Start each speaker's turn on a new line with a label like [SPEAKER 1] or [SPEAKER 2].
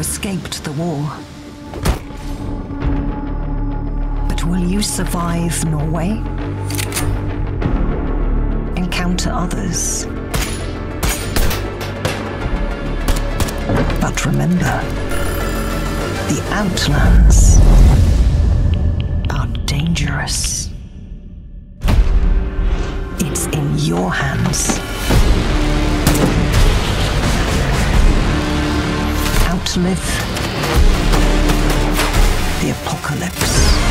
[SPEAKER 1] escaped the war. But will you survive Norway? Encounter others? But remember, the Outlands are dangerous. It's in your hands. Outlive the apocalypse.